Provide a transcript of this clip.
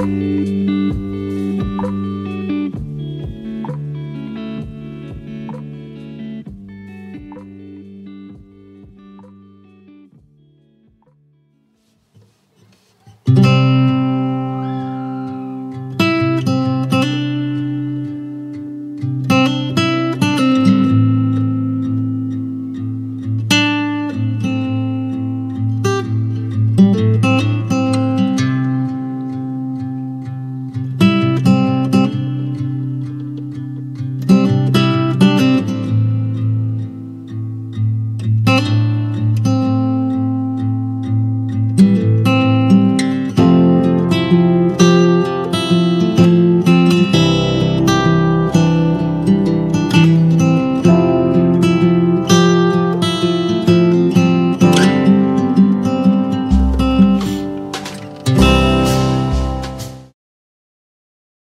Bye.